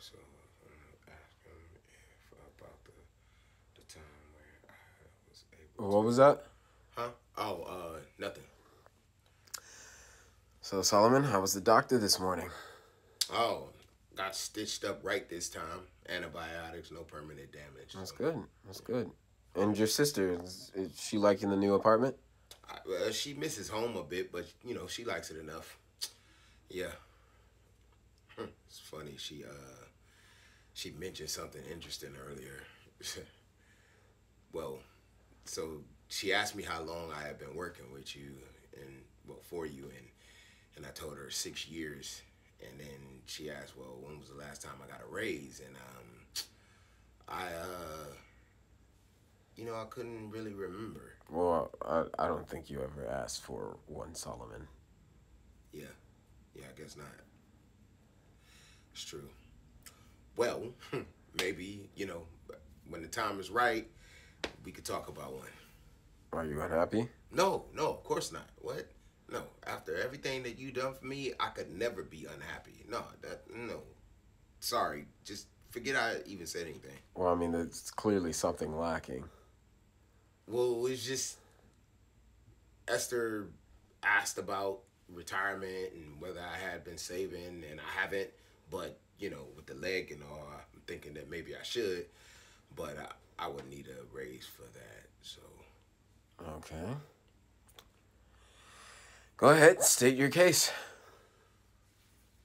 so I'm gonna ask him if about the the time where I was able. What was that? Huh? Oh, uh, nothing. So Solomon, how was the doctor this morning? Oh, got stitched up right this time. Antibiotics, no permanent damage. That's so. good. That's good. And your sister, is, is she liking the new apartment? I, well, she misses home a bit, but you know she likes it enough. Yeah. It's funny. She uh, she mentioned something interesting earlier. well, so she asked me how long I had been working with you and well for you, and and I told her six years. And then she asked, well, when was the last time I got a raise? And um, I uh, you know, I couldn't really remember. Well, I, I don't think you ever asked for one, Solomon. Yeah. Yeah, I guess not. It's true. Well, hmm, maybe, you know, when the time is right, we could talk about one. Are you unhappy? No, no, of course not. What? No. After everything that you done for me, I could never be unhappy. No, that no. Sorry. Just forget I even said anything. Well, I mean, there's clearly something lacking. Well, it's just Esther asked about retirement and whether I had been saving, and I haven't. But you know, with the leg and all, I'm thinking that maybe I should. But I, I would need a raise for that. So Okay. Go ahead, state your case.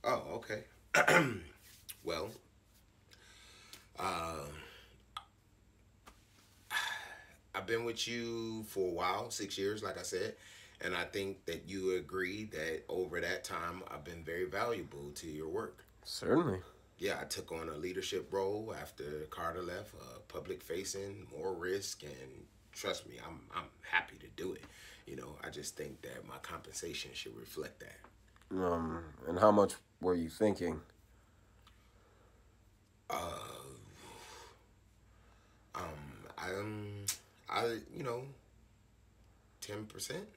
Oh, okay. well, uh, I've been with you for a while, six years, like I said, and I think that you agree that over that time I've been very valuable to your work. Certainly. Yeah, I took on a leadership role after Carter left, uh, public facing, more risk, and trust me, I'm I'm happy to do it. You know, I just think that my compensation should reflect that. Um, and how much were you thinking? Uh, um, I'm, I, you know, ten percent,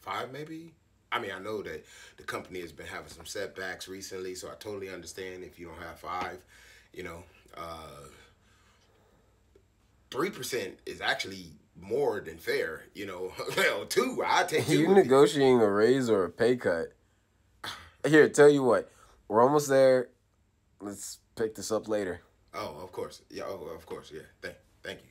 five maybe. I mean, I know that the company has been having some setbacks recently, so I totally understand if you don't have five. You know, uh, three percent is actually more than fair. You know, well, two, I take you two. negotiating a raise or a pay cut? Here, tell you what. We're almost there. Let's pick this up later. Oh, of course. Yeah, oh, of course. Yeah. Thank, thank you.